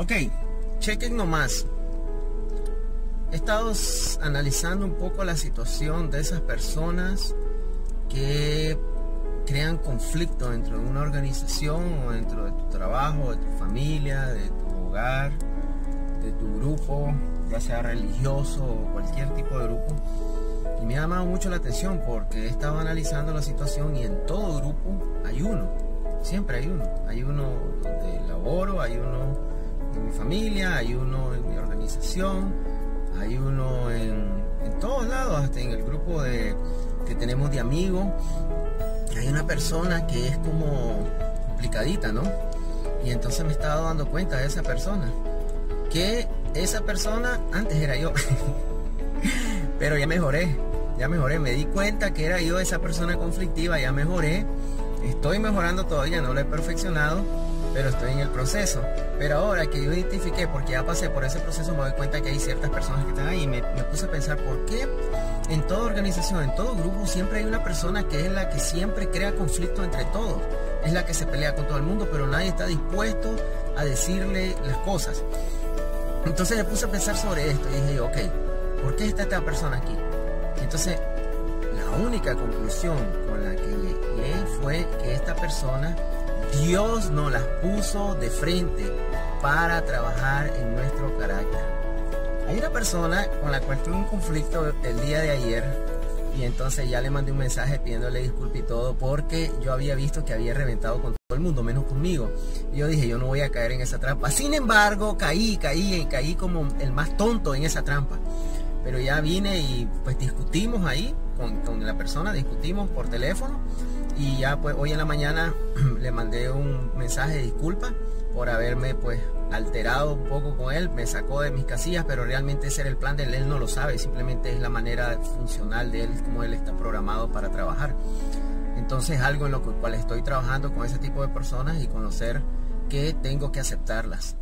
Ok, chequen nomás. He estado analizando un poco la situación de esas personas que crean conflicto dentro de una organización o dentro de tu trabajo, de tu familia, de tu hogar, de tu grupo, ya sea religioso o cualquier tipo de grupo. Y me ha llamado mucho la atención porque he estado analizando la situación y en todo grupo hay uno, siempre hay uno. Hay uno donde laboro, hay uno en mi familia, hay uno en mi organización, hay uno en, todos lados, hasta en el grupo de, que tenemos de amigos. Hay una persona que es como complicadita, ¿no? Y entonces me estaba dando cuenta de esa persona. Que esa persona antes era yo. Pero ya mejoré, ya mejoré. Me di cuenta que era yo esa persona conflictiva, ya mejoré. Estoy mejorando todavía, no lo he perfeccionado pero estoy en el proceso. Pero ahora que yo identifiqué, porque ya pasé por ese proceso, me doy cuenta que hay ciertas personas que están ahí y me, puse a pensar por qué en toda organización, en todo grupo, siempre hay una persona que es la que siempre crea conflicto entre todos. Es la que se pelea con todo el mundo, pero nadie está dispuesto a decirle las cosas. Entonces me puse a pensar sobre esto y dije ok, ¿por qué está esta persona aquí? entonces la única conclusión con la que llegué fue que esta persona Dios nos las puso de frente para trabajar en nuestro carácter. Hay una persona con la cual tuve un conflicto el día de ayer y entonces ya le mandé un mensaje pidiéndole disculpas y todo porque yo había visto que había reventado con todo el mundo, menos conmigo. Y yo dije, yo no voy a caer en esa trampa. Sin embargo, caí, caí y caí como el más tonto en esa trampa. Pero ya vine y pues discutimos ahí con, con la persona, discutimos por teléfono y ya pues hoy en la mañana le mandé un mensaje de disculpa por haberme pues alterado un poco con él, me sacó de mis casillas, pero realmente ese era el plan de él, él no lo sabe, simplemente es la manera funcional de él, como él está programado para trabajar. Entonces algo en lo cual estoy trabajando con ese tipo de personas y conocer que tengo que aceptarlas,